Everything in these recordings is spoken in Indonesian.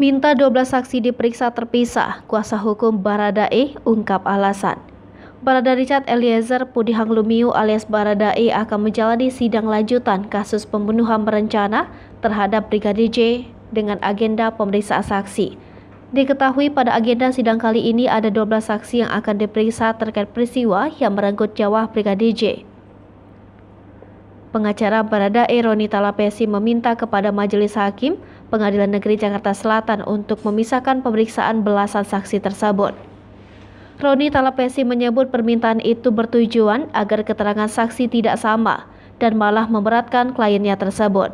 Minta 12 saksi diperiksa terpisah, kuasa hukum Baradae ungkap alasan. Barada Richard Eliezer Pudihang Lumiu alias Baradae akan menjalani sidang lanjutan kasus pembunuhan berencana terhadap Brigadir J dengan agenda pemeriksaan saksi. Diketahui pada agenda sidang kali ini ada 12 saksi yang akan diperiksa terkait peristiwa yang merenggut nyawa Brigadir J. Pengacara Barada Roni Talapesi meminta kepada Majelis Hakim Pengadilan Negeri Jakarta Selatan untuk memisahkan pemeriksaan belasan saksi tersebut. Roni Talapesi menyebut permintaan itu bertujuan agar keterangan saksi tidak sama dan malah memberatkan kliennya tersebut.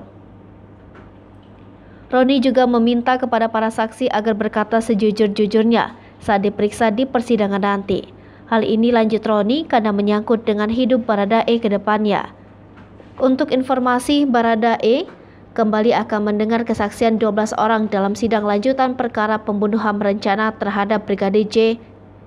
Roni juga meminta kepada para saksi agar berkata sejujur-jujurnya saat diperiksa di persidangan nanti. Hal ini lanjut Roni karena menyangkut dengan hidup Baradae ke depannya. Untuk informasi, Barada E kembali akan mendengar kesaksian 12 orang dalam sidang lanjutan perkara pembunuhan berencana terhadap Brigadir J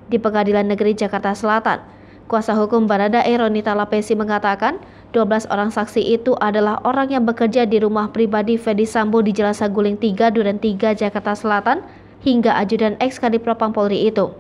di Pengadilan Negeri Jakarta Selatan. Kuasa hukum Barada E Ronita Lapesi mengatakan 12 orang saksi itu adalah orang yang bekerja di rumah pribadi Fedi Sambo di Jalan Saguling 3 Duren 3 Jakarta Selatan hingga ajudan ex Kadipropam Polri itu.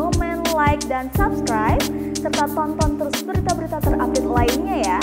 Komen, like, dan subscribe, serta tonton terus berita-berita terupdate lainnya ya.